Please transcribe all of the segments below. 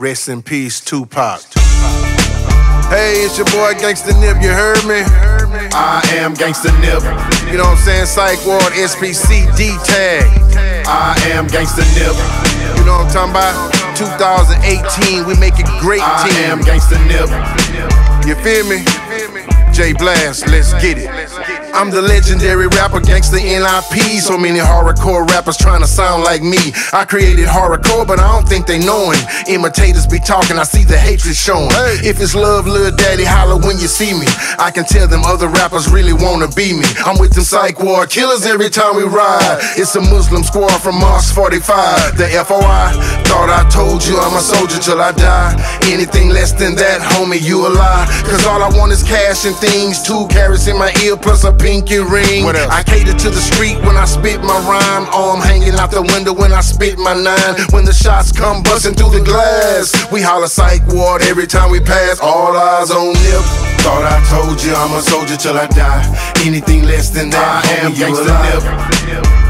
Rest in peace, Tupac. Hey, it's your boy Ganxsta Nip, you heard me? I am Ganxsta Nip. You know what I'm saying? Psych Ward, SPC, D-Tag. I am Ganxsta Nip. You know what I'm talking about? 2018, we make it great team. I am Ganxsta Nip. You feel me? J Blast, let's get it. I'm the legendary rapper, Ganxsta NIP. So many hardcore rappers trying to sound like me. I created hardcore, but I don't think they knowing. Imitators be talking, I see the hatred showing. If it's love, little daddy, holler when you see me. I can tell them other rappers really wanna be me. I'm with them psych ward killers every time we ride. It's a Muslim squad from Mars 45. The FOI, thought I told you I'm a soldier till I die. Anything less than that, homie, you a lie. Cause all I want is cash and things. Two carrots in my ear plus a pinky ring. I cater to the street when I spit my rhyme. Arm hanging out the window when I spit my nine. When the shots come busting through the glass, we holler psych ward every time we pass. All eyes on nip. Thought I told you I'm a soldier till I die. Anything less than that, I am Gangsta lie.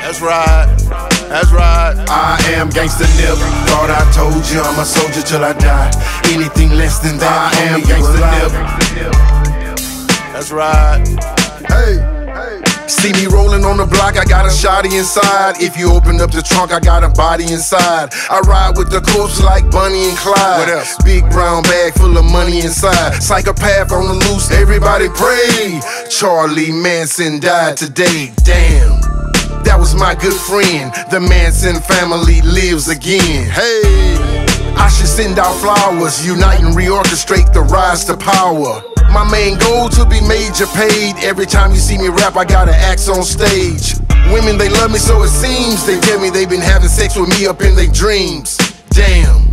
That's right. That's right. I am Ganxsta Nip. Thought I told you I'm a soldier till I die. Anything less than that, I am homie, you a Gangsta lie. That's right. Hey. Hey. See me rolling on the block, I got a shotty inside. If you open up the trunk, I got a body inside. I ride with the corpse like Bonnie and Clyde. What else? Big brown bag full of money inside. Psychopath on the loose, everybody pray. Charlie Manson died today, damn. That was my good friend. The Manson family lives again. Hey, I should send out flowers, unite and reorchestrate the rise to power. My main goal to be major paid. Every time you see me rap, I gotta act on stage. Women, they love me, so it seems. They tell me they've been having sex with me up in their dreams. Damn.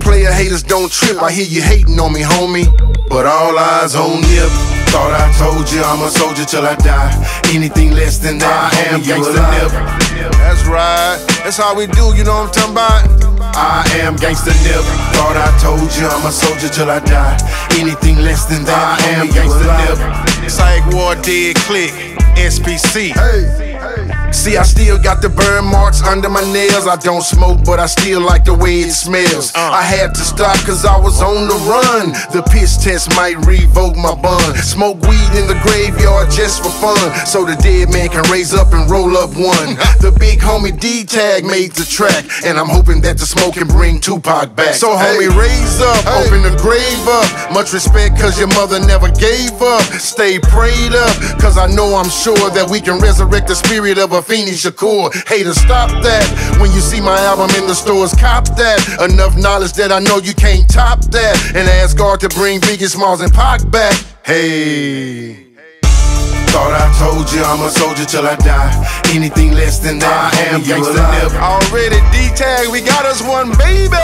Player haters don't trip. I hear you hating on me, homie. But all eyes on nip. Thought I told you I'm a soldier till I die. Anything less than that, I am homie, you a. That's right. That's how we do, you know what I'm talking about? I am Ganxsta Nip. Thought I told you I'm a soldier till I die. Anything less than that, I am Gangsta. Nip. Psych Ward Dead Click. SPC. See, I still got the burn marks under my nails. I don't smoke, but I still like the way it smells. Uh. I had to stop cause I was on the run. The piss test might revoke my bun. Smoke weed in the graveyard just for fun. So the dead man can raise up and roll up one. The big homie D Tag made the track. And I'm hoping that the smoke can bring Tupac back. So, homie, raise up, open the grave up. Much respect cause your mother never gave up. Stay prayed up, cause I know I'm sure that we can resurrect the spirit of a Afeni Shakur. Hater, stop that. When you see my album in the stores, cop that. Enough knowledge that I know you can't top that. And ask God to bring Biggie Smalls and Pac back. Hey. Thought I told you I'm a soldier till I die. Anything less than that, I am homie, you a Gangsta. Nip. Already D-Tag, we got us one, baby.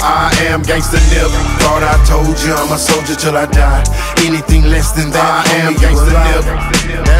I am Ganxsta Nip. Thought I told you I'm a soldier till I die. Anything less than that, I am homie, you a Gangsta. Nip.